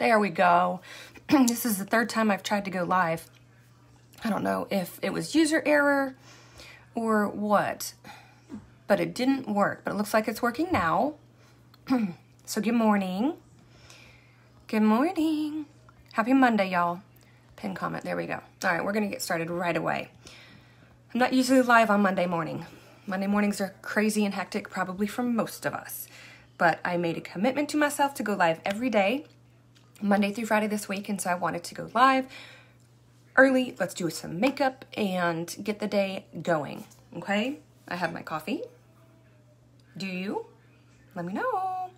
There we go. this is the third time I've tried to go live. I don't know if it was user error or what, but it didn't work. But it looks like it's working now. so good morning. Good morning. Happy Monday, y'all. Pin comment. There we go. All right, we're going to get started right away. I'm not usually live on Monday morning. Monday mornings are crazy and hectic, probably for most of us. But I made a commitment to myself to go live every day Monday through Friday this week, and so I wanted to go live early. Let's do some makeup and get the day going. Okay? I have my coffee. Do you? Let me know.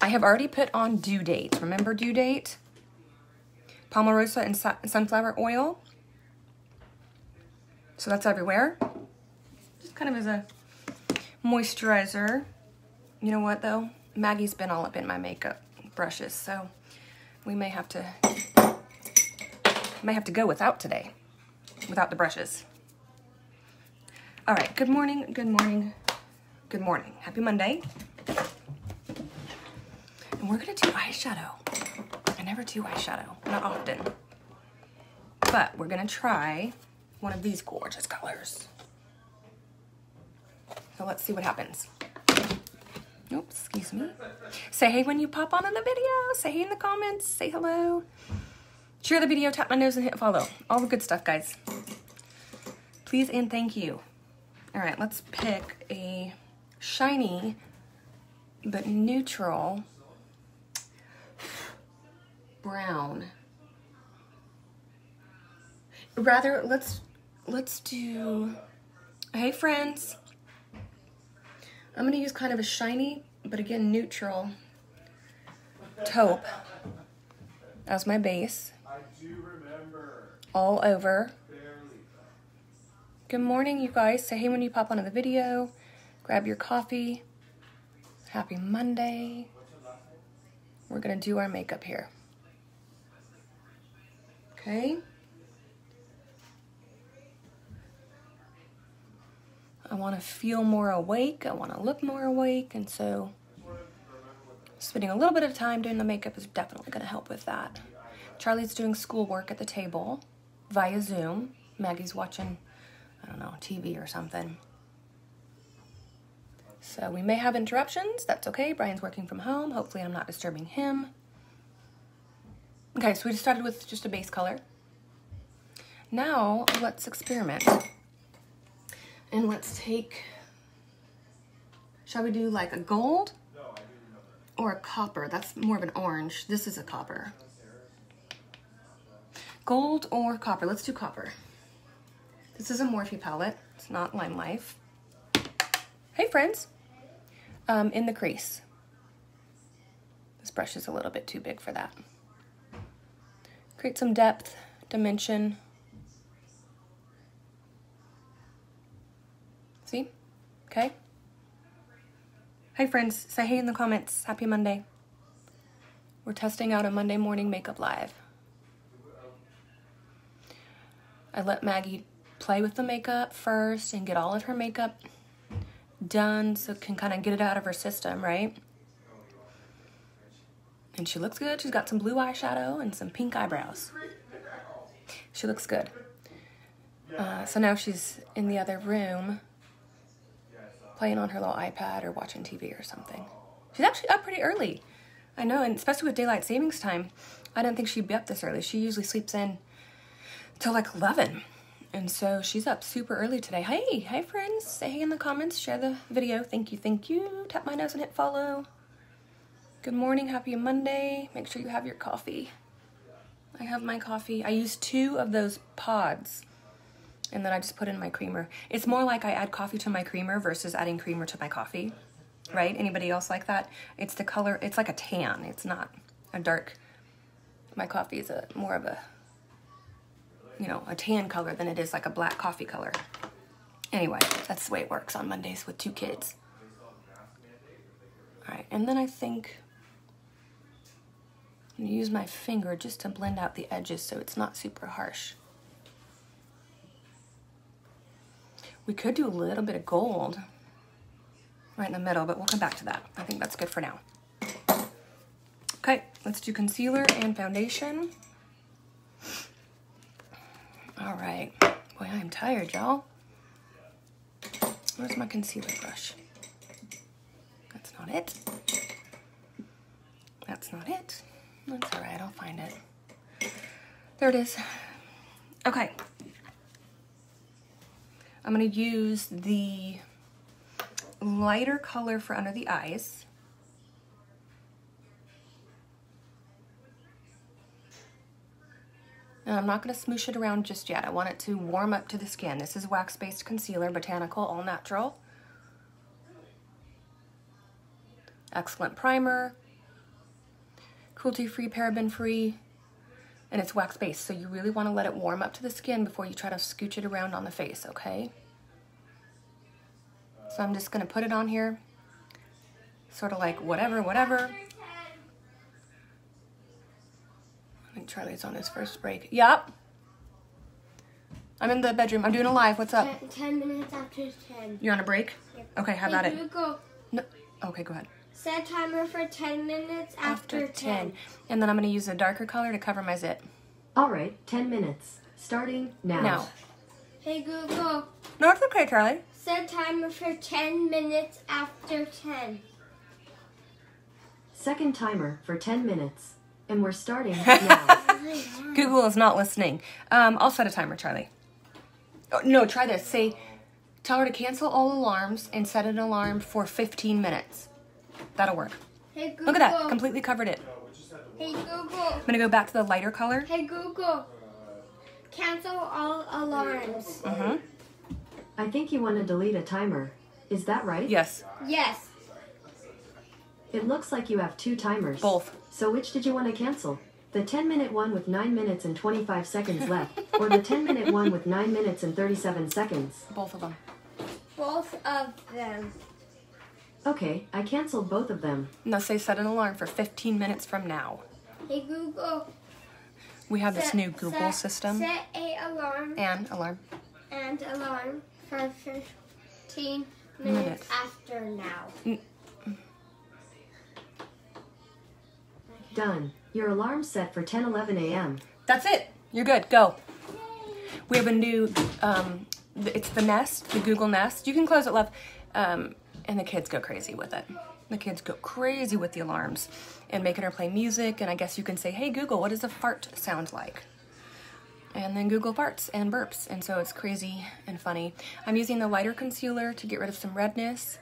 I have already put on due date. Remember due date? Palmarosa and sunflower oil. So that's everywhere. Just kind of as a moisturizer. You know what though? Maggie's been all up in my makeup brushes, so we may have to may have to go without today, without the brushes. All right, good morning, good morning, good morning. Happy Monday. And we're gonna do eyeshadow. I never do eyeshadow, not often. But we're gonna try one of these gorgeous colors. So let's see what happens. Oops, excuse me. Say hey when you pop on in the video. Say hey in the comments. Say hello. Share the video, tap my nose, and hit follow. All the good stuff, guys. Please and thank you. All right, let's pick a shiny but neutral brown. Rather, let's let's do. Hey, friends. I'm going to use kind of a shiny, but again, neutral taupe as my base. All over. Good morning, you guys. Say hey when you pop onto the video. Grab your coffee. Happy Monday. We're going to do our makeup here. Okay. I want to feel more awake. I want to look more awake. And so spending a little bit of time doing the makeup is definitely going to help with that. Charlie's doing schoolwork at the table via Zoom. Maggie's watching, I don't know, TV or something. So we may have interruptions. That's okay. Brian's working from home. Hopefully I'm not disturbing him. Okay, so we just started with just a base color. Now let's experiment. And let's take, shall we do like a gold or a copper? That's more of an orange. This is a copper. Gold or copper? Let's do copper. This is a Morphe palette. It's not Lime Life. Hey, friends. Um, in the crease. This brush is a little bit too big for that. Create some depth, dimension, See? Okay? Hi friends, say hey in the comments. Happy Monday. We're testing out a Monday morning makeup live. I let Maggie play with the makeup first and get all of her makeup done so can kind of get it out of her system, right? And she looks good. She's got some blue eyeshadow and some pink eyebrows. She looks good. Uh, so now she's in the other room playing on her little iPad or watching TV or something. She's actually up pretty early. I know, and especially with daylight savings time, I didn't think she'd be up this early. She usually sleeps in till like 11. And so she's up super early today. Hey, hey friends, say hey in the comments, share the video. Thank you, thank you. Tap my nose and hit follow. Good morning, happy Monday. Make sure you have your coffee. I have my coffee. I use two of those pods and then I just put in my creamer. It's more like I add coffee to my creamer versus adding creamer to my coffee, right? Anybody else like that? It's the color, it's like a tan. It's not a dark, my coffee is a more of a, you know, a tan color than it is like a black coffee color. Anyway, that's the way it works on Mondays with two kids. All right, and then I think I'm gonna use my finger just to blend out the edges so it's not super harsh. We could do a little bit of gold. right in the middle, but we'll come back to that. I think that's good for now. Okay, let's do concealer and foundation. All right. Boy, I'm tired, y'all. Where's my concealer brush? That's not it. That's not it. That's all right, I'll find it. There it is. Okay. I'm gonna use the lighter color for under the eyes. And I'm not going to smoosh it around just yet. I want it to warm up to the skin. This is wax-based concealer, botanical, all natural. Excellent primer. Cruelty-free, paraben-free, and it's wax-based, so you really want to let it warm up to the skin before you try to scooch it around on the face, okay? So I'm just going to put it on here, sort of like whatever, whatever. I think Charlie's on his first break. Yep. I'm in the bedroom. I'm doing a live. What's up? Ten, minutes after ten. You're on a break? Yep. Okay, how about it? Google, No. Okay, go ahead. Set timer for ten minutes after, ten. And then I'm going to use a darker color to cover my zit. All right, 10 minutes. Starting now. Now. Hey Google, No, it's okay, Charlie. set timer for ten minutes after ten. Second timer for 10 minutes. And we're starting now. Google is not listening. Um, I'll set a timer, Charlie. Oh, no, try this. Say, tell her to cancel all alarms and set an alarm for 15 minutes. That'll work. Hey Google. Look at that. Completely covered it. Hey Google. I'm going to go back to the lighter color. Hey Google. Cancel all alarms. Mm-hmm. I think you want to delete a timer. Is that right? Yes, Yes. It looks like you have two timers. both. So which did you want to cancel? The 10 minute one with 9 minutes and 25 seconds left, or the 10 minute one with 9 minutes and 37 seconds? Both of them. Both of them. Okay, I canceled both of them. Now say set an alarm for 15 minutes from now. Hey Google. We have this new Google set- system Set a alarm and alarm. and alarm for fifteen Minutes. minutes after now. Done. Your alarm set for 10 11 a.m. That's it. You're good. Go. We have a new, um, it's the Nest, the Google Nest. You can close it, love. Um, and the kids go crazy with it. The kids go crazy with the alarms and making her play music. And I guess you can say, hey, Google, what does a fart sound like? And then Google farts and burps. And so it's crazy and funny. I'm using the lighter concealer to get rid of some redness.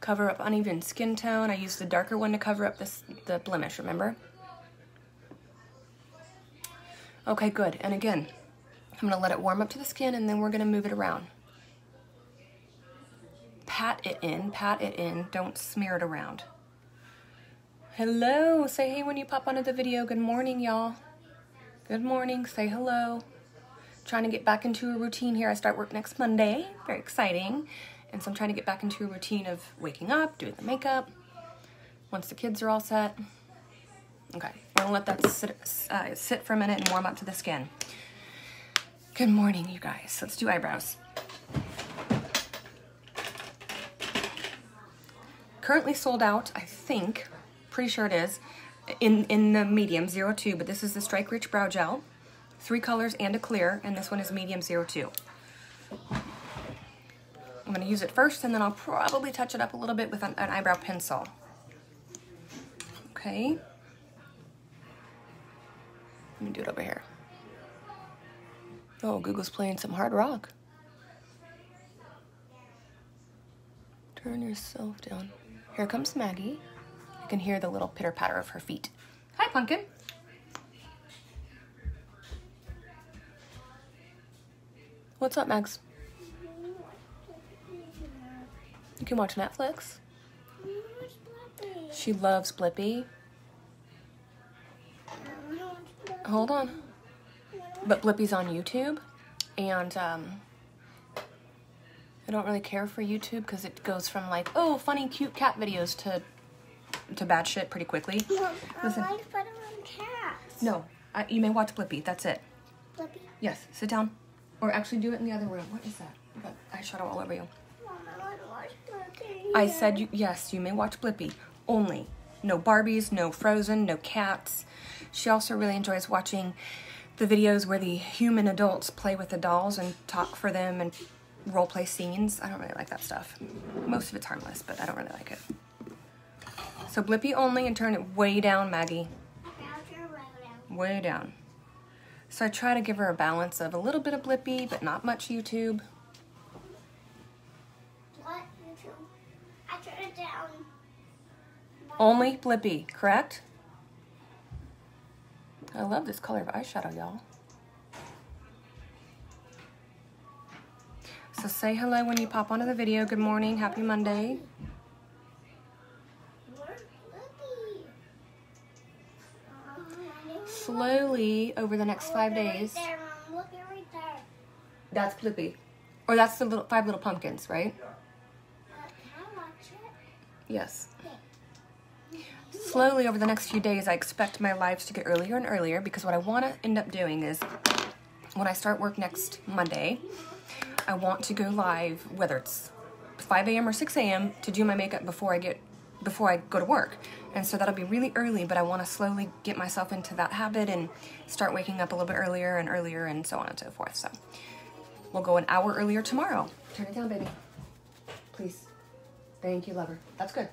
Cover up uneven skin tone. I used the darker one to cover up this, the blemish, remember? Okay, good. And again, I'm gonna let it warm up to the skin and then we're gonna move it around. Pat it in, pat it in, don't smear it around. Hello, say hey when you pop onto the video. Good morning, y'all. Good morning, say hello. Trying to get back into a routine here. I start work next Monday, very exciting. And so I'm trying to get back into a routine of waking up, doing the makeup, once the kids are all set. Okay, we're gonna let that sit, uh, sit for a minute and warm up to the skin. Good morning, you guys. Let's do eyebrows. Currently sold out, I think, pretty sure it is, in, in the medium 02, but this is the Strike Rich Brow Gel. Three colors and a clear, and this one is medium 02. I'm gonna use it first, and then I'll probably touch it up a little bit with an, an eyebrow pencil. Okay. Let me do it over here. Oh, Google's playing some hard rock. Turn yourself down. Here comes Maggie. You can hear the little pitter patter of her feet. Hi, Pumpkin. What's up, Max? You can watch Netflix. She loves Blippi. Hold on. But Blippi's on YouTube, and um, I don't really care for YouTube because it goes from like, oh, funny, cute cat videos to to bad shit pretty quickly. Listen. I like cats. No, I, you may watch Blippi. That's it. Flippy. Yes, sit down, or actually do it in the other room. What is that? You got eyeshadow all over you. Mom, I want to watch I said, you, yes, you may watch Blippi. Only. No Barbies, no Frozen, no cats. She also really enjoys watching the videos where the human adults play with the dolls and talk for them and role play scenes. I don't really like that stuff. Most of it's harmless, but I don't really like it. So Blippi only and turn it way down, Maggie. Way down. So I try to give her a balance of a little bit of Blippi, but not much YouTube. What? YouTube? I turn it down. Only Blippi, correct? I love this color of eyeshadow, y'all. So say hello when you pop onto the video. Good morning, happy Monday. Where's Blippi? I didn't Slowly, over the next five Look at it days, Right there, Mom. Look at it right there. that's Blippi. Or that's the little five little pumpkins, right? Can I watch it? Yes. Slowly over the next few days, I expect my lives to get earlier and earlier because what I want to end up doing is when I start work next Monday, I want to go live, whether it's 5 a.m. or 6 a.m. to do my makeup before I get before I go to work. And so that'll be really early, but I want to slowly get myself into that habit and start waking up a little bit earlier and earlier and so on and so forth. So we'll go an hour earlier tomorrow. Turn it down, baby. Please. Thank you, lover. That's good.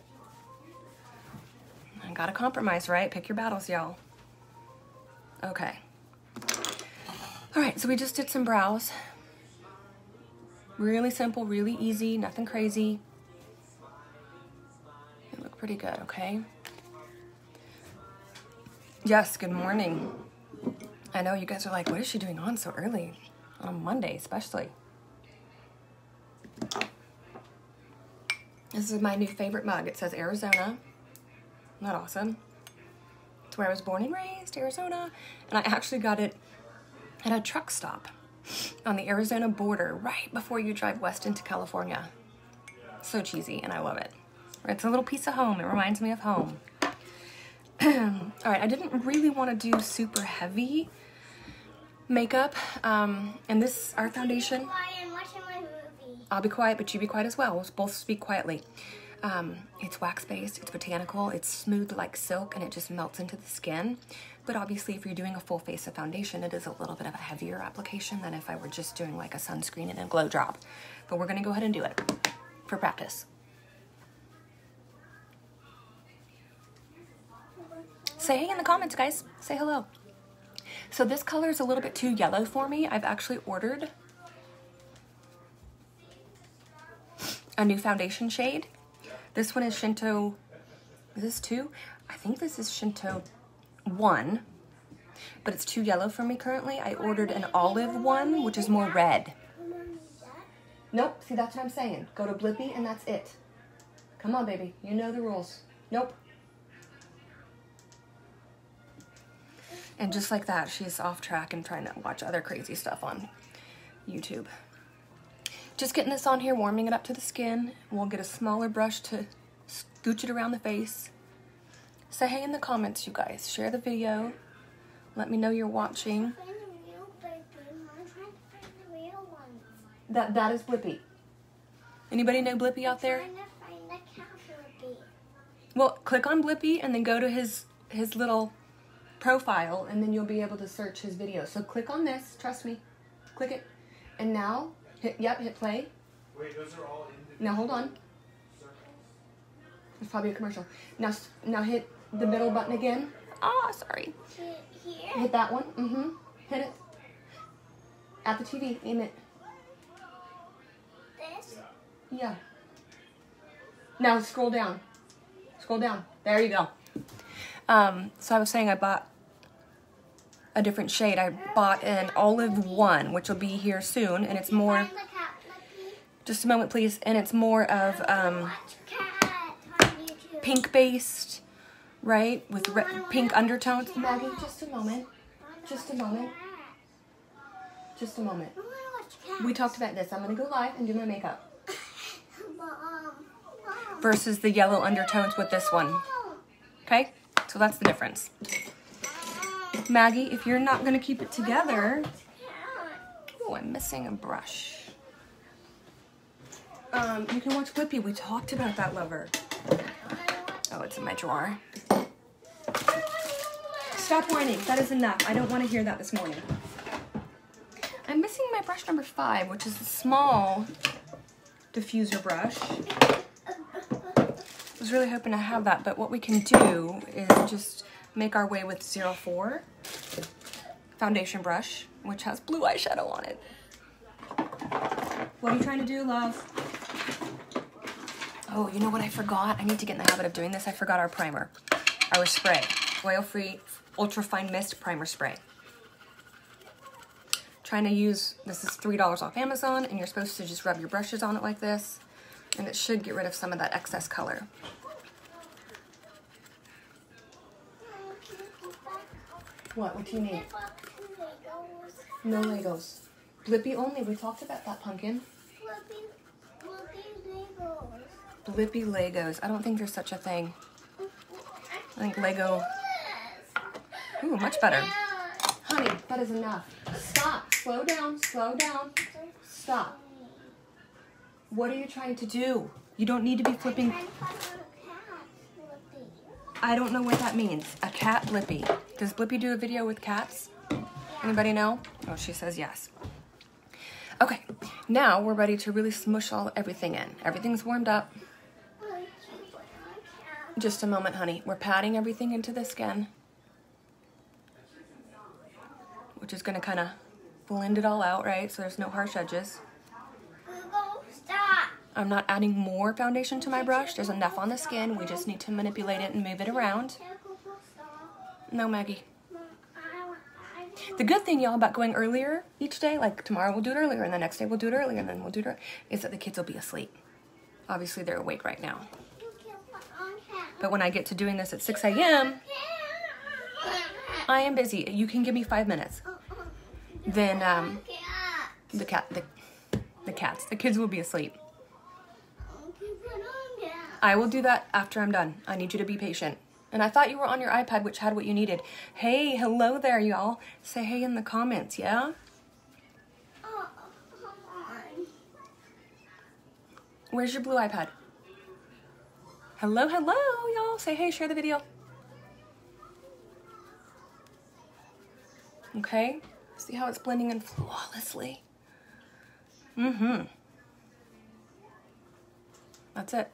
I gotta compromise, right? Pick your battles, y'all. Okay. All right, so we just did some brows. Really simple, really easy, nothing crazy. They look pretty good, okay? Yes, good morning. I know you guys are like, what is she doing on so early? On Monday, especially. This is my new favorite mug. It says Arizona. Isn't that awesome? It's where I was born and raised, Arizona. And I actually got it at a truck stop on the Arizona border right before you drive west into California. So cheesy, and I love it. It's a little piece of home. It reminds me of home. All right, I didn't really want to do super heavy makeup. Um, and this, our foundation, I'm watching my movie. I'll be quiet, but you be quiet as well. We'll both speak quietly. Um, it's wax based, it's botanical, it's smooth like silk, and it just melts into the skin. But obviously, if you're doing a full face of foundation, it is a little bit of a heavier application than if I were just doing like a sunscreen and a glow drop. But we're gonna go ahead and do it for practice. Say hey in the comments, guys. Say hello. So this color is a little bit too yellow for me. I've actually ordered a new foundation shade. This one is Shinto, is this two? I think this is Shinto one, but it's too yellow for me currently. I ordered an olive one, which is more red. Nope, see that's what I'm saying. Go to Blippi and that's it. Come on, baby, you know the rules. Nope. And just like that, she's off track and trying to watch other crazy stuff on YouTube. Just getting this on here, warming it up to the skin. We'll get a smaller brush to scooch it around the face. Say hey in the comments, you guys. Share the video. Let me know you're watching. Find the real baby. I'm trying to find the real one. That that is Blippi. Anybody know Blippi out there? Trying to find the cat baby. Well, click on Blippi and then go to his his little profile and then you'll be able to search his video. So click on this, trust me. Click it. And now hit yep, hit play. Wait, those are all individual Now hold on. It's probably a commercial. Now now hit the middle button again. Ah, sorry. Here. Hit that one. Mm-hmm. Hit it. At the TV. Aim it. This. Yeah. Now scroll down. Scroll down. There you go. Um, so I was saying I bought a different shade. I bought an olive one, which will be here soon, and it's more. Find the cat baby. Just a moment, please. And it's more of um, Watch right, with re- pink undertones. Maggie, just a moment. Just a moment. Just a moment. I wanna watch cat. We talked about this. I'm gonna go live and do my makeup versus the yellow undertones with this one. Okay, so that's the difference. Maggie, if you're not gonna keep it together, oh, I'm missing a brush. Um, you can watch Blippi. We talked about that, lover. Oh, it's in my drawer. Stop whining. That is enough. I don't want to hear that this morning. I'm missing my brush number five, which is a small diffuser brush. I was really hoping to have that, but what we can do is just make our way with 04 foundation brush, which has blue eyeshadow on it. What are you trying to do, love? Oh, you know what I forgot? I need to get in the habit of doing this. I forgot our primer, our spray, oil-free ultra fine mist primer spray. Trying to use, this is $3 off Amazon, and you're supposed to just rub your brushes on it like this, and it should get rid of some of that excess color. What? What do you need? No Legos. Blippi only. We talked about that pumpkin. Blippi Legos. I don't think there's such a thing. I think Lego. Ooh, much better. Honey, that is enough. Stop. Slow down. Slow down. Stop. What are you trying to do? You don't need to be flipping. I don't know what that means. A cat Blippi. Does Blippi do a video with cats? Anybody know? Oh, she says yes. Okay, now we're ready to really smush all everything in. Everything's warmed up. Just a moment, honey. We're patting everything into the skin, which is gonna kind of blend it all out, right? So there's no harsh edges. Stop. I'm not adding more foundation to my brush. There's enough on the skin. We just need to manipulate it and move it around. No, Maggie. The good thing, y'all, about going earlier each day, like tomorrow we'll do it earlier, and the next day we'll do it earlier, and then we'll do it, is that the kids will be asleep. Obviously, they're awake right now. But when I get to doing this at 6 a.m., I am busy. You can give me five minutes. Then um, the cat, the, the cats, the kids will be asleep. I will do that after I'm done. I need you to be patient. And I thought you were on your iPad, which had what you needed. Hey, hello there, y'all. Say hey in the comments, yeah? Where's your blue iPad? Hello, hello, y'all. Say hey, share the video. Okay, see how it's blending in flawlessly? Mm-hmm. That's it.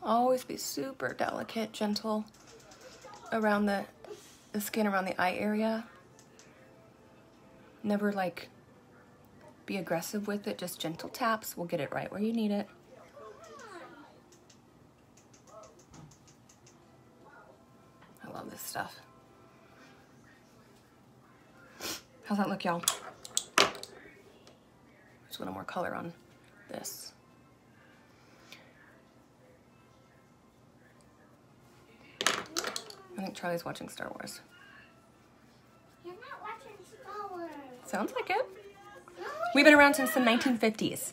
Always be super delicate, gentle around the, the skin around the eye area. Never like be aggressive with it, just gentle taps We'll get it right where you need it. I love this stuff. How's that look, y'all? There's a little more color on this. I think Charlie's watching Star Wars. You're not watching Star Wars. Sounds like it. We've been around since the 1950s.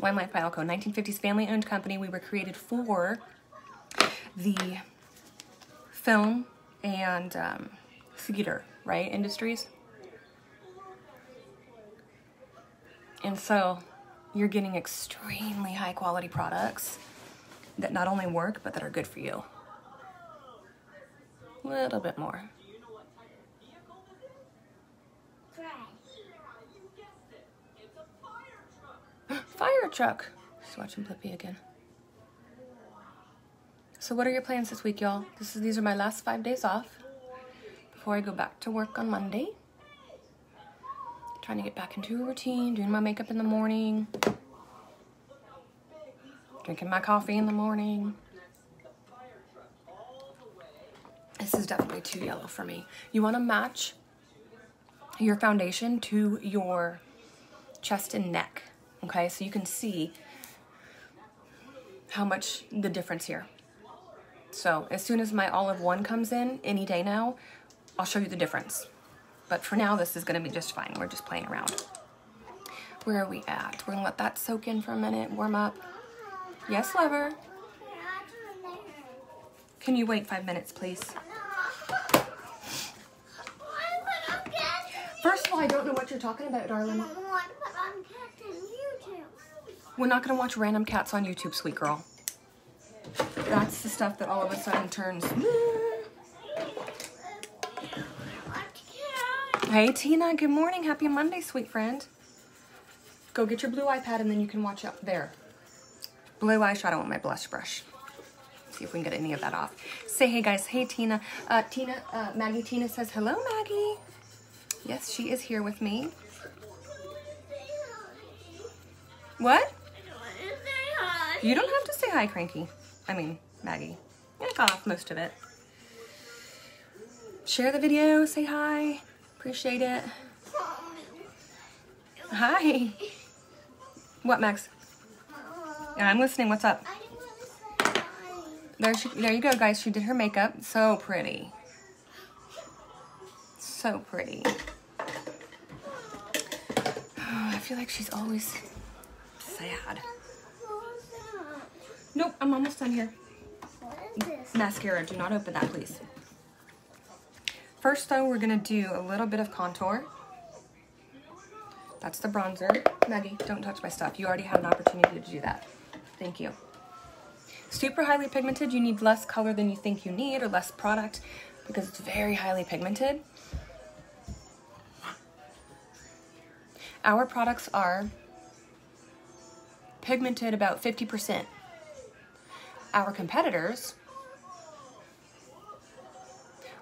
Lime Life by Alcone, 1950s family-owned company. We were created for the film and um, theater, right, industries. And so you're getting extremely high quality products that not only work, but that are good for you. A little bit more. Truck. Just watching Blippi again. So what are your plans this week, y'all? This is these are my last five days off before I go back to work on Monday. Trying to get back into a routine, doing my makeup in the morning, drinking my coffee in the morning. This is definitely too yellow for me. You want to match your foundation to your chest and neck. Okay, so you can see how much the difference here. So as soon as my olive one comes in, any day now, I'll show you the difference. But for now, this is gonna be just fine. We're just playing around. Where are we at? We're gonna let that soak in for a minute, warm up. Yes, lover. Can you wait five minutes, please? First of all, I don't know what you're talking about, darling. What but on cats on YouTube? We're not gonna watch random cats on YouTube, sweet girl. That's the stuff that all of a sudden turns. Hey Tina, good morning. Happy Monday, sweet friend. Go get your blue iPad and then you can watch up there. Blue eyeshadow on my blush brush. See if we can get any of that off. Say hey guys. Hey Tina. Uh, Tina, uh, Maggie Tina says hello, Maggie. Yes, she is here with me. What? You don't have to say hi, Cranky. I mean, Maggie. I got off most of it. Share the video, say hi. Appreciate it. Hi. What, Max? Yeah, I'm listening. What's up? There, she, there you go, guys. She did her makeup. So pretty. So pretty. I feel like she's always sad. Nope, I'm almost done here. What is this? Mascara, do not open that, please. First, though, we're gonna do a little bit of contour. That's the bronzer. Maggie, don't touch my stuff. You already had an opportunity to do that. Thank you. Super highly pigmented, you need less color than you think you need or less product because it's very highly pigmented. Our products are pigmented about 50%. Our competitors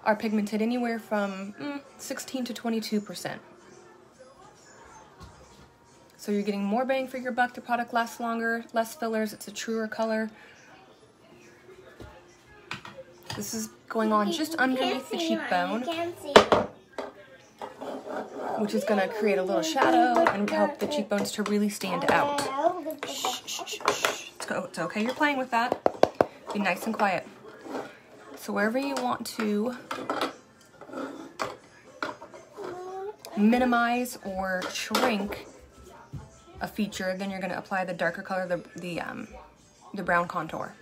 are pigmented anywhere from mm, 16 to 22%. So you're getting more bang for your buck. The product lasts longer, less fillers. It's a truer color. This is going on just underneath the cheekbone, which is going to create a little shadow and help the cheekbones to really stand out. Shh, shh, shh, it's okay, you're playing with that. Be nice and quiet. So wherever you want to minimize or shrink a feature, then you're going to apply the darker color, the the um, the brown contour.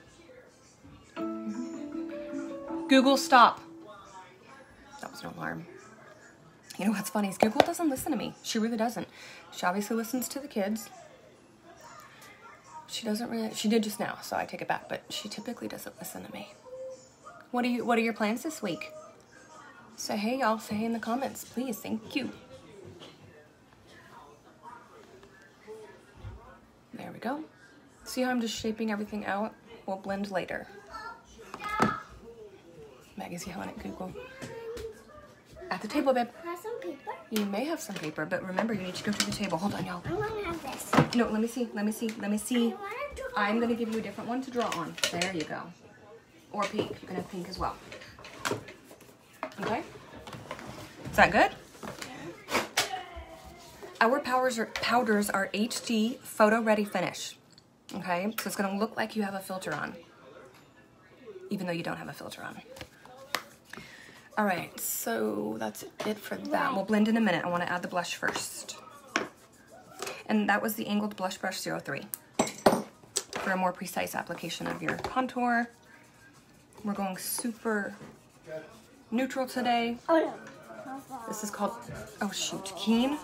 Google, stop. That was an alarm. You know what's funny is Google doesn't listen to me. She really doesn't. She obviously listens to the kids. She doesn't really. She did just now, so I take it back. But she typically doesn't listen to me. What are you? What are your plans this week? Say hey, y'all. Say hey in the comments, please. Thank you. There we go. See how I'm just shaping everything out? We'll blend later. Maggie's yelling at Google. At the table, babe. Have some paper? You may have some paper, but remember, you need to go to the table. Hold on, y'all. I want to have this. No, let me see. Let me see. Let me see. I want to I'm gonna give you a different one to draw on. There you go. Or pink. You can have pink as well. Okay? Is that good? Our powders are, powders are HD photo ready finish. Okay? So it's gonna look like you have a filter on. Even though you don't have a filter on. All right, so that's it for that. We'll blend in a minute. I wanna add the blush first. And that was the angled blush brush 03 for a more precise application of your contour. We're going super neutral today. Oh no. This is called, oh shoot, Keen?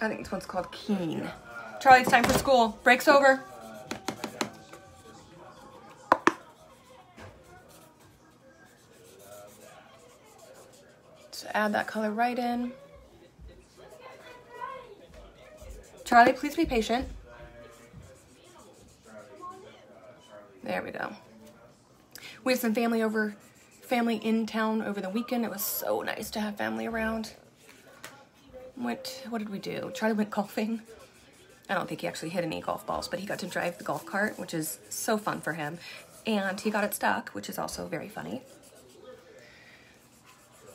I think this one's called Keen. Charlie, it's time for school. Break's over. Add that color right in. Charlie, please be patient. There we go. We had some family over, family in town over the weekend. It was so nice to have family around. Went, what did we do? Charlie went golfing. I don't think he actually hit any golf balls, but he got to drive the golf cart, which is so fun for him. And he got it stuck, which is also very funny.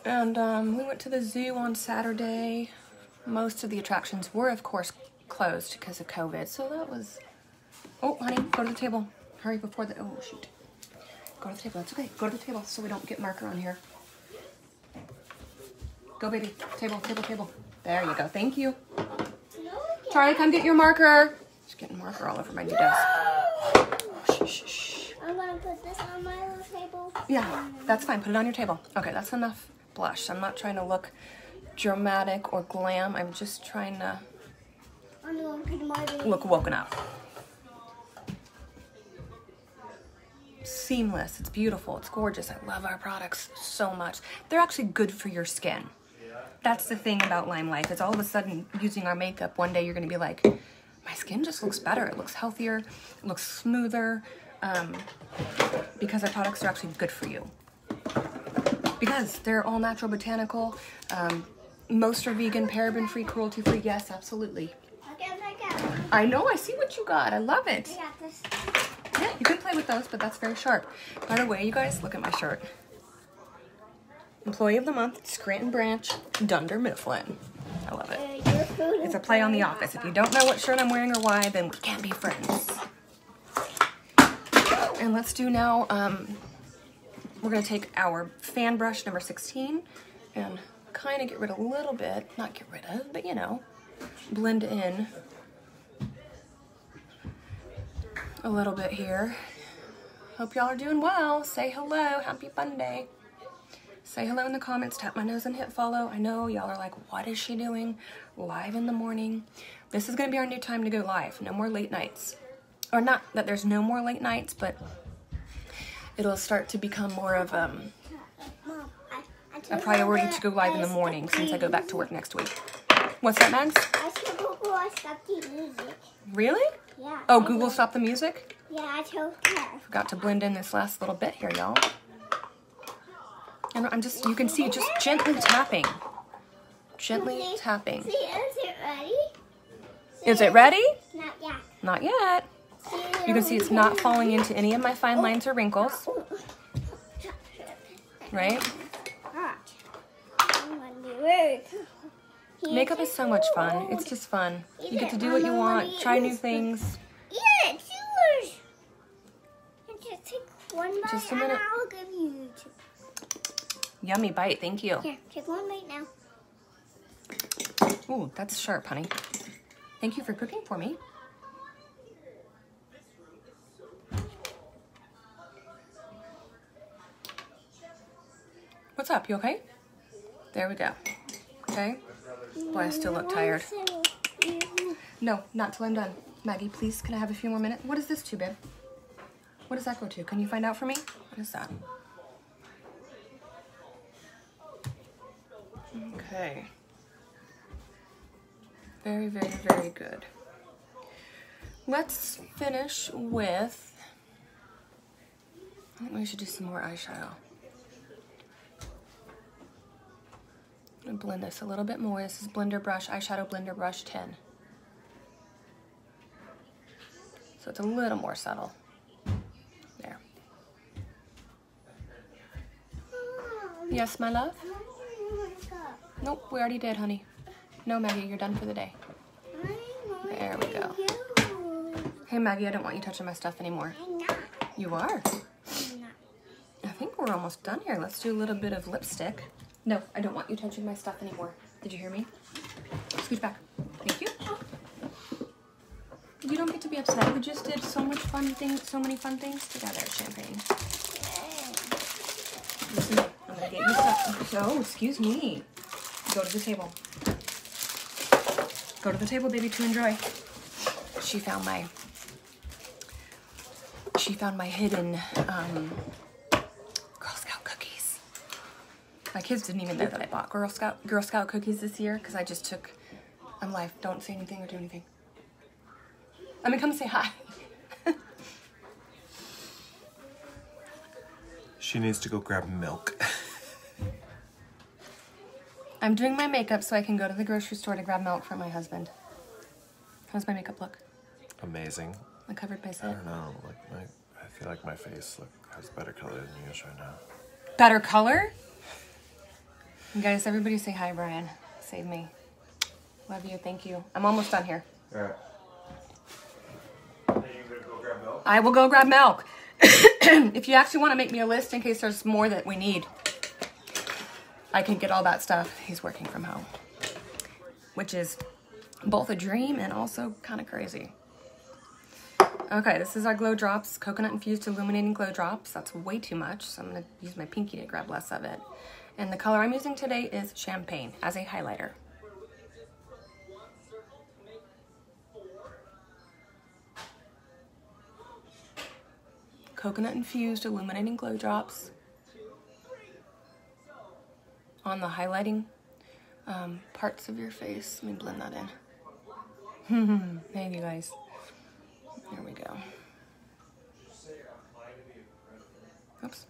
And um, we went to the zoo on Saturday. Most of the attractions were, of course, closed because of COVID. So that was. Oh, honey, go to the table. Hurry before the. Oh, shoot. Go to the table. That's okay. Go to the table so we don't get marker on here. Go, baby. Table, table, table. There you go. Thank you. Charlie, come get your marker. Just getting marker all over my new desk. Shh, shh, shh. I'm gonna put this on my little table. Yeah, that's fine. Put it on your table. Okay, that's enough blush. I'm not trying to look dramatic or glam. I'm just trying to look woken up. Seamless. It's beautiful. It's gorgeous. I love our products so much. They're actually good for your skin. That's the thing about Lime Life. Is all of a sudden using our makeup, one day you're going to be like, my skin just looks better. It looks healthier. It looks smoother. Um, because our products are actually good for you. Because they're all natural, botanical. Um, most are vegan, paraben free, cruelty free. Yes, absolutely. I know, I see what you got. I love it. I got this. Yeah, you can play with those, but that's very sharp. By the way, you guys, look at my shirt. Employee of the Month, Scranton Branch, Dunder Mifflin. I love it. Uh, It's a play on the office. If you don't know what shirt I'm wearing or why, then we can't be friends. And let's do now, um, we're gonna take our fan brush number 16 and kind of get rid of a little bit, not get rid of, but you know, blend in a little bit here. Hope y'all are doing well. Say hello. Happy fun day. Say hello in the comments, tap my nose and hit follow. I know y'all are like, what is she doing? Live in the morning. This is gonna be our new time to go live. No more late nights. Or not that there's no more late nights, but it'll start to become more of um, Mom, I, I a priority to go live in the morning since I go back to work next week. What's that, Mags? I told Google I stopped the music. Really? Yeah. Oh, Google stop the music? Yeah, I told her. Forgot to blend in this last little bit here, y'all. And I'm just, you can see just gently tapping. Gently tapping. See, is it ready? Is it ready? Not yet. Not yet. You can see it's not falling into any of my fine oh. lines or wrinkles, right? Hot. I'm gonna be very careful. Makeup is so much fun. It's just fun. You get to do what you want, try new things. Just take one bite Just a minute. I'll give you two. Yummy bite, thank you. Here, take one bite now. Ooh, that's sharp, honey. Thank you for cooking for me. Up? You okay? There we go. Okay? Boy, I still look tired. No, not till I'm done. Maggie, please, can I have a few more minutes? What is this to, babe? What does that go to? Can you find out for me? What is that? Okay. Very, very, very good. Let's finish with. I think we should do some more eyeshadow. I'm gonna blend this a little bit more. This is Blender Brush, Eyeshadow Blender Brush 10. So it's a little more subtle. There. Yes, my love? Nope, we already did, honey. No, Maggie, you're done for the day. There we go. Hey, Maggie, I don't want you touching my stuff anymore. You are. I think we're almost done here. Let's do a little bit of lipstick. No, I don't want you touching my stuff anymore. Did you hear me? Scooch back. Thank you. You don't get to be upset. We just did so much fun things, so many fun things together. Champagne. Listen, I'm gonna get you stuff. So, excuse me. Go to the table. Go to the table, baby, to enjoy. She found my. She found my hidden um, Girl Scout cookies. My kids didn't even know that I bought Girl Scout Girl Scout cookies this year because I just took. I'm live. Don't say anything or do anything. I mean, come say hi. She needs to go grab milk. I'm doing my makeup so I can go to the grocery store to grab milk for my husband. How's my makeup look? Amazing. I covered my I don't know. Like my, I feel like my face look has better color than yours right now. Better color? You guys, everybody say hi, Brian. Save me. Love you. Thank you. I'm almost done here. Alright. Are you gonna go? I will go grab milk. if you actually want to make me a list in case there's more that we need, I can get all that stuff. He's working from home, which is both a dream and also kind of crazy. Okay, this is our glow drops, coconut infused illuminating glow drops. That's way too much, so I'm gonna use my pinky to grab less of it. And the color I'm using today is Champagne as a highlighter. Coconut infused illuminating glow drops on the highlighting um, parts of your face. Let me blend that in. Thank you guys. There we go. Oops.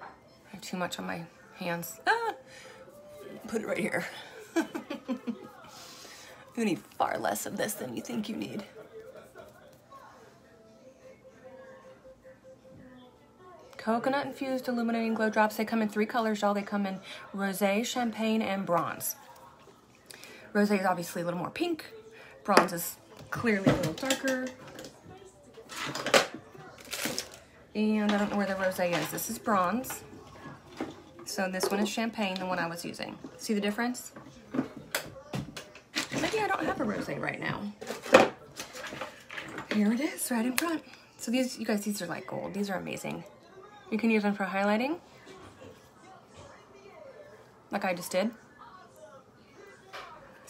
I have too much on my hands. Ah! Put it right here. you need far less of this than you think you need. Coconut infused illuminating glow drops. They come in three colors, y'all. They come in rosé, champagne, and bronze. Rosé is obviously a little more pink. Bronze is clearly a little darker. And I don't know where the rosé is. This is bronze. So this one is champagne, the one I was using. See the difference? Maybe I don't have a rosé right now. Here it is, right in front. So these, you guys, these are like gold. These are amazing. You can use them for highlighting, like I just did.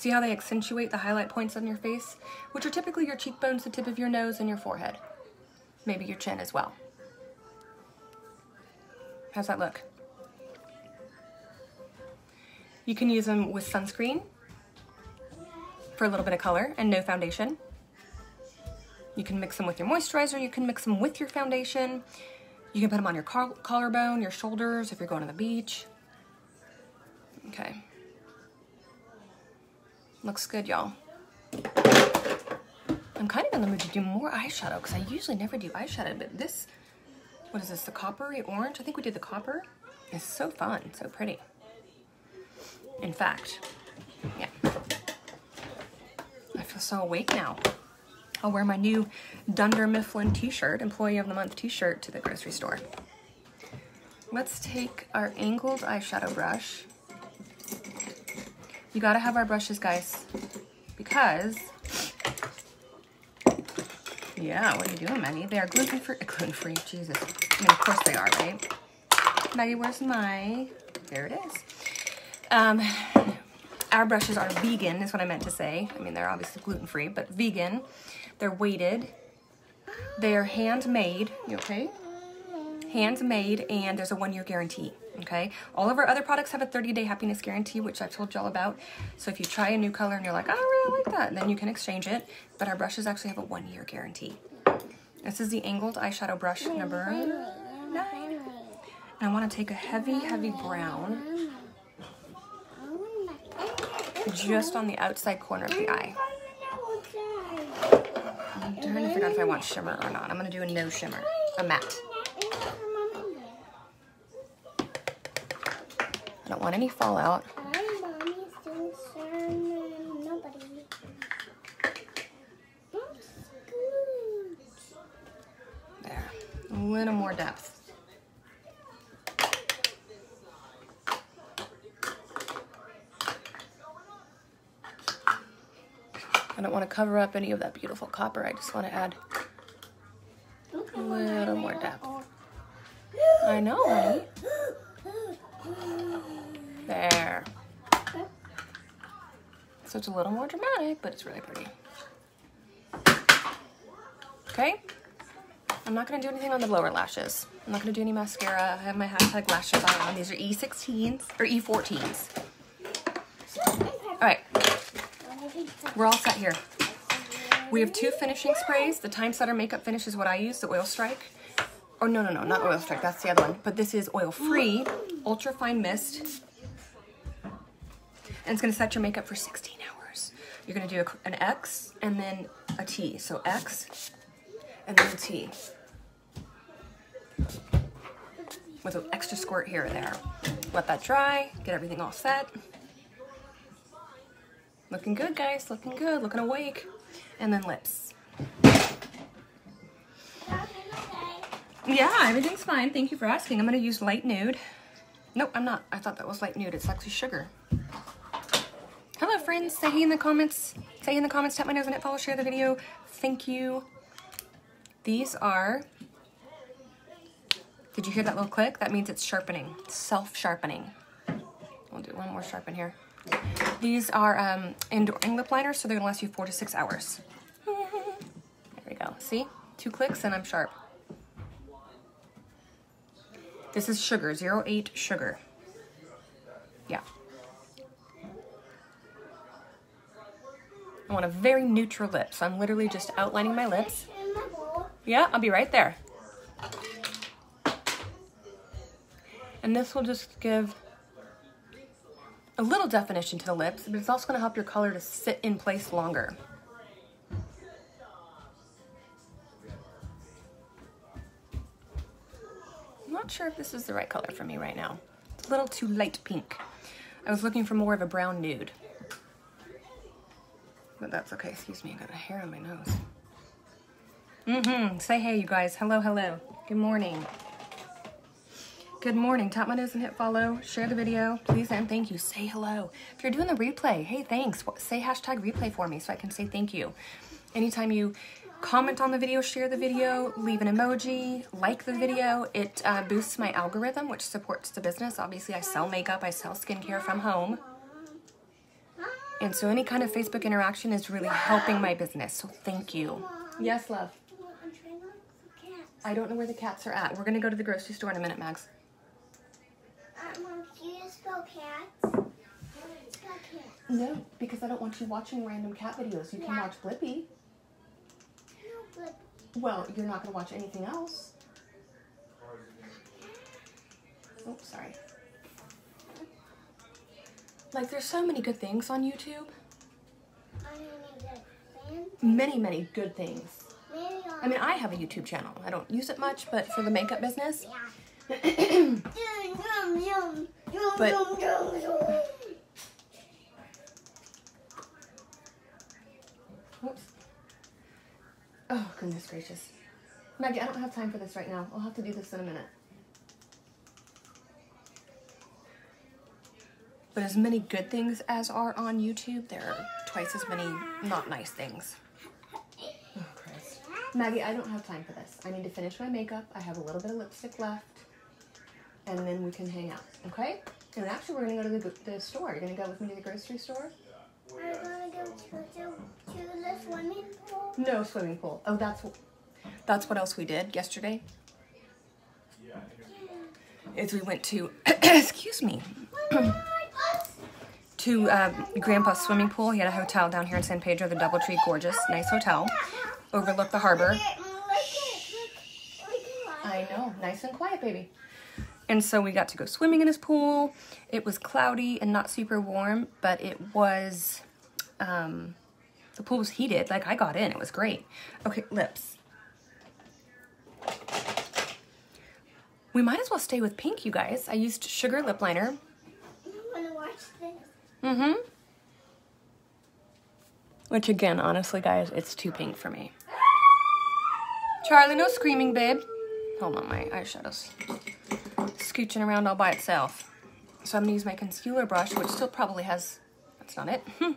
See how they accentuate the highlight points on your face, which are typically your cheekbones, the tip of your nose, and your forehead. Maybe your chin as well. How's that look? You can use them with sunscreen for a little bit of color and no foundation. You can mix them with your moisturizer, you can mix them with your foundation. You can put them on your collarbone, your shoulders, if you're going to the beach. Okay. Looks good, y'all. I'm kind of in the mood to do more eyeshadow because I usually never do eyeshadow, but this, what is this, the coppery orange? I think we did the copper. It's so fun, so pretty. In fact, yeah. I feel so awake now. I'll wear my new Dunder Mifflin t-shirt, Employee of the Month t-shirt to the grocery store. Let's take our angled eyeshadow brush. You gotta have our brushes, guys, because, yeah, what are you doing, Maggie? They are gluten-free, gluten-free, Jesus. I mean, of course they are, right? Maggie, where's my, there it is. Um, our brushes are vegan, is what I meant to say. I mean, they're obviously gluten-free, but vegan. They're weighted. They're handmade. You okay? Handmade, and there's a one-year guarantee. Okay. All of our other products have a 30-day happiness guarantee, which I've told y'all about. So if you try a new color and you're like, I don't really like that, then you can exchange it. But our brushes actually have a one-year guarantee. This is the angled eyeshadow brush number nine. And I want to take a heavy, heavy brown just on the outside corner of the eye. Figure out if I want shimmer or not. I'm going to do a no shimmer, a matte. I don't want any fallout. There, a little more depth. I don't want to cover up any of that beautiful copper. I just want to add a little more depth. I know, honey. There. So it's a little more dramatic, but it's really pretty. Okay? I'm not going to do anything on the lower lashes. I'm not going to do any mascara. I have my hashtag lashes on. These are E16s, or E14s. All right. We're all set here. We have two finishing sprays. The Time Setter Makeup Finish is what I use, the Oil Strike. Oh, no, no, no, not Oil Strike. That's the other one. But this is oil-free, ultra-fine mist. And it's to set your makeup for 16 hours. You're to do a, an X and then a T. So X and then a T. With an extra squirt here and there. Let that dry, get everything all set. Looking good, guys. Looking good. Looking awake. And then lips. Yeah, everything's fine. Thank you for asking. I'm going to use light nude. Nope, I'm not. I thought that was light nude. It's actually sugar. Friends. Say in the comments. Say in the comments. Tap my nose on it. Follow, share the video. Thank you. These are Did you hear that little click? That means it's sharpening, self-sharpening. We'll do one more sharpen here. These are um, enduring lip liners, so they're gonna last you four to six hours. There we go. See? Two clicks and I'm sharp. This is sugar, 08 sugar. Yeah. I want a very neutral lip, so I'm literally just outlining my lips. In my bowl. Yeah, I'll be right there. And this will just give a little definition to the lips, but it's also going to help your color to sit in place longer. I'm not sure if this is the right color for me right now. It's a little too light pink. I was looking for more of a brown nude. But that's okay, excuse me, I got a hair on my nose. Mm-hmm. Say hey, you guys. Hello, hello. Good morning. Good morning. Tap my nose and hit follow. Share the video, please, and thank you. Say hello. If you're doing the replay, hey, thanks. Say hashtag replay for me so I can say thank you. Anytime you comment on the video, share the video, leave an emoji, like the video, it uh, boosts my algorithm, which supports the business. Obviously, I sell makeup, I sell skincare from home. And so any kind of Facebook interaction is really helping my business. So thank you. Yes, love. I'm trying not to cat. I don't know where the cats are at. We're gonna go to the grocery store in a minute, Mags. Mom, can you spell cats? Spell cats. No, because I don't want you watching random cat videos. You can Yeah. watch Blippi. No, but Well, you're not gonna watch anything else. Oh, sorry. Like, there's so many good things on YouTube. I don't need that fan. Many, many good things. I mean, I have a YouTube channel. I don't use it much, but for the makeup business, But-. Whoops. Oh, goodness gracious. Maggie, I don't have time for this right now. I'll have to do this in a minute. But as many good things as are on YouTube, there are twice as many not nice things. Oh, Christ. Maggie, I don't have time for this. I need to finish my makeup. I have a little bit of lipstick left. And then we can hang out, okay? And actually, we're gonna go to the, the store. You're gonna go with me to the grocery store? We're gonna go to, to, to the swimming pool. No swimming pool. Oh, that's that's what else we did yesterday. Yeah. Is we went to excuse me to uh, Grandpa's swimming pool. He had a hotel down here in San Pedro, the DoubleTree, gorgeous, nice hotel, overlooked the harbor. I know, nice and quiet, baby. And so we got to go swimming in his pool. It was cloudy and not super warm, but it was, um, the pool was heated. Like I got in, it was great. Okay, lips. We might as well stay with pink, you guys. I used sugar lip liner. I wanna watch this. Mm-hmm. Which again, honestly, guys, it's too pink for me. Charlie, no screaming, babe. Hold on, my eyeshadow's scooching around all by itself. So I'm gonna use my concealer brush, which still probably has, that's not it. Hmm.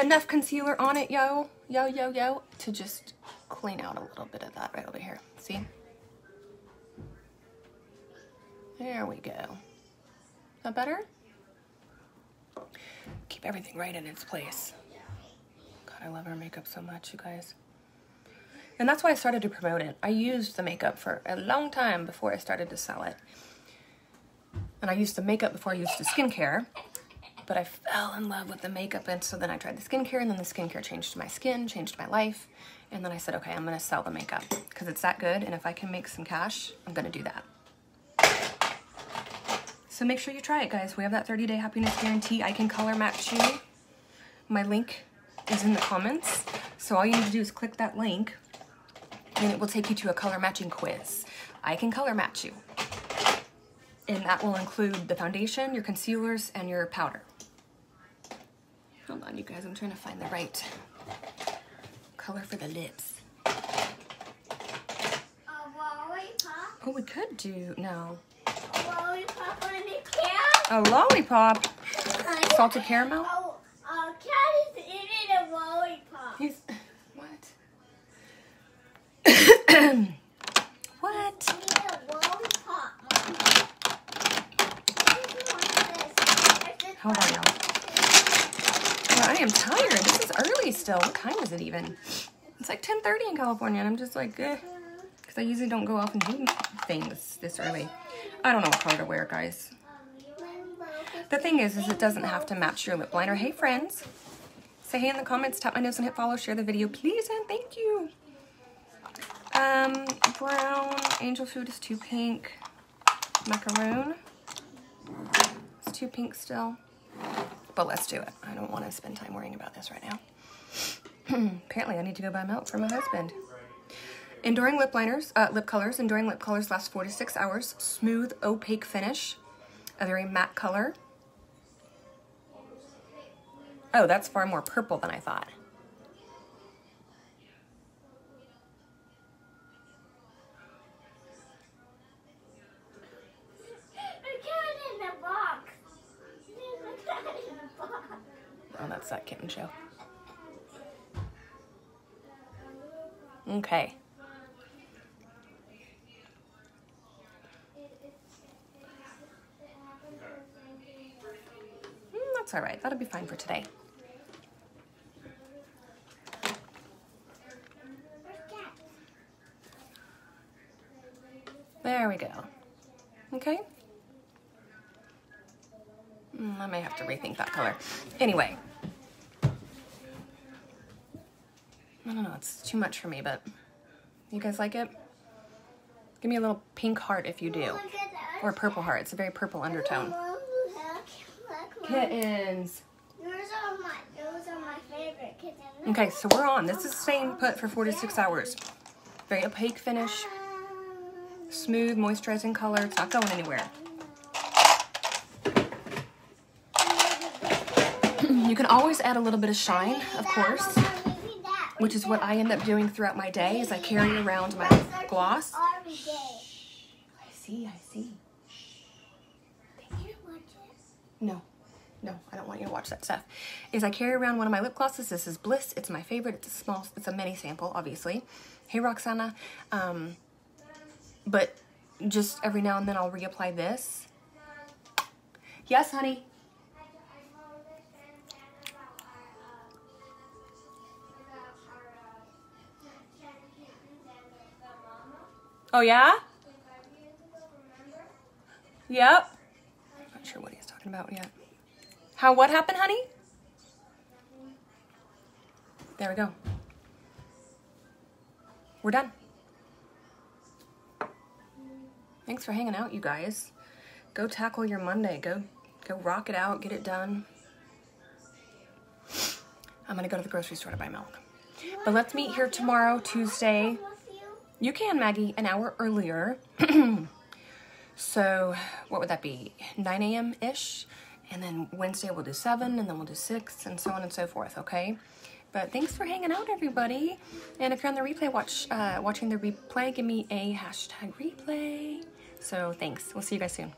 Enough concealer on it, yo, yo, yo, yo, to just clean out a little bit of that right over here. See? There we go. Is that better? Keep everything right in its place. God, I love our makeup so much, you guys. And that's why I started to promote it. I used the makeup for a long time before I started to sell it. And I used the makeup before I used the skincare. But I fell in love with the makeup, and so then I tried the skincare, and then the skincare changed my skin, changed my life. And then I said, okay, I'm gonna sell the makeup because it's that good, and if I can make some cash, I'm gonna do that. So make sure you try it, guys. We have that 30-day happiness guarantee. I can color match you. My link is in the comments. So all you need to do is click that link, and it will take you to a color matching quiz. I can color match you. And that will include the foundation, your concealers, and your powder. Hold on, you guys. I'm trying to find the right color for the lips. Oh, we could do, no. A lollipop? Salted caramel? Oh, uh, cat is eating a lollipop. He's, what? what? How are y'all. Well, I am tired. This is early still. What time is it even? It's like 10.30 in California, and I'm just like, eh. Because I usually don't go off and do things this early. I don't know what color to wear, guys. The thing is, is it doesn't have to match your lip liner. Hey, friends. Say hey in the comments, tap my nose and hit follow, share the video, please, and thank you. Um, brown, angel food is too pink. Macaroon. It's too pink still. But let's do it. I don't want to spend time worrying about this right now. Apparently I need to go buy milk for my husband. Enduring lip liners, uh, lip colors. Enduring lip colors last 4 to 6 hours. Smooth, opaque finish. A very matte color. Oh, that's far more purple than I thought. Today. There we go. Okay. Mm, I may have to rethink that color. Anyway. I don't know, it's too much for me, but you guys like it? Give me a little pink heart if you do. Look at that. Or a purple heart. It's a very purple undertone. Mom, look, look, Mom. Kittens. Those are my, those are my favorite kittens. Okay, so we're on. This is staying put for 46 hours. Very opaque finish, smooth, moisturizing color. It's not going anywhere. You can always add a little bit of shine, of course, which is what I end up doing throughout my day is I carry around my gloss. I see, I see. You? No, no, I don't want you to watch that stuff. Is I carry around one of my lip glosses. This is Bliss. It's my favorite. It's a small, it's a mini sample, obviously. Hey, Roxana. Um, but just every now and then I'll reapply this. Yes, honey. Oh, yeah? Yep. Not sure what he's talking about yet. How, what happened, honey? There we go. We're done. Thanks for hanging out, you guys. Go tackle your Monday. Go, go rock it out. Get it done. I'm gonna go to the grocery store to buy milk. But let's meet here tomorrow, Tuesday. You? Can, Maggie, an hour earlier. so, what would that be? 9 a.m. And then Wednesday we'll do 7, and then we'll do 6, and so on and so forth, okay? But thanks for hanging out, everybody. And if you're on the replay, watch uh, watching the replay, give me a hashtag replay. So thanks. We'll see you guys soon.